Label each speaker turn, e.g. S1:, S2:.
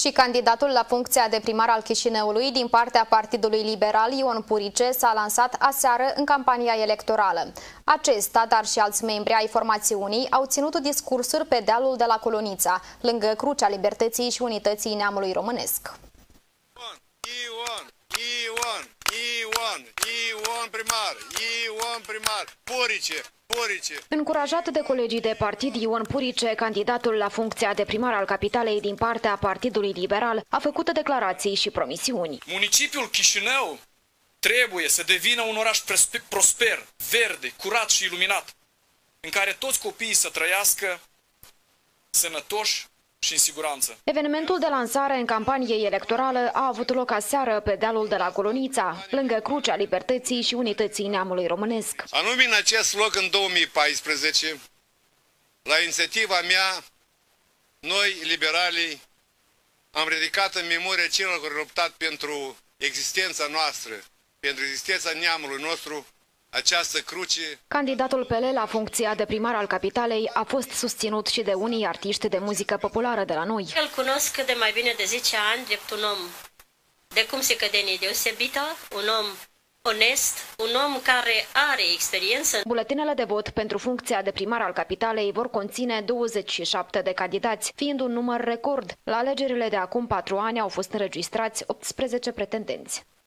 S1: Și candidatul la funcția de primar al Chișinăului din partea Partidului Liberal Ion Purice s-a lansat aseară în campania electorală. Acesta, dar și alți membri ai formațiunii, au ținut discursuri pe dealul de la Colonița, lângă Crucea Libertății și Unității Neamului Românesc.
S2: Ion, Ion, Ion, Ion primar, Ion primar, Purice, Purice.
S3: Încurajat de colegii de partid, Ion Purice, candidatul la funcția de primar al capitalei din partea Partidului Liberal, a făcut declarații și promisiuni.
S4: Municipiul Chișinău trebuie să devină un oraș prosper, verde, curat și iluminat, în care toți copiii să trăiască sănătoși și în siguranță.
S3: Evenimentul de lansare în campanie electorală a avut loc aseară pe dealul de la Colonița, lângă Crucea Libertății și Unității Neamului Românesc.
S2: Anume în acest loc, în 2014, la inițiativa mea, noi, liberalii, am ridicat în memoria celor care au luptat pentru existența noastră, pentru existența neamului nostru, această cruce.
S3: Candidatul Pele la funcția de primar al capitalei a fost susținut și de unii artiști de muzică populară de la noi.
S5: Îl cunosc de mai bine de 10 ani, drept un om de cum se cădenie deosebită, un om onest, un om care are experiență.
S3: Buletinele de vot pentru funcția de primar al capitalei vor conține 27 de candidați, fiind un număr record. La alegerile de acum patru ani au fost înregistrați 18 pretendenți.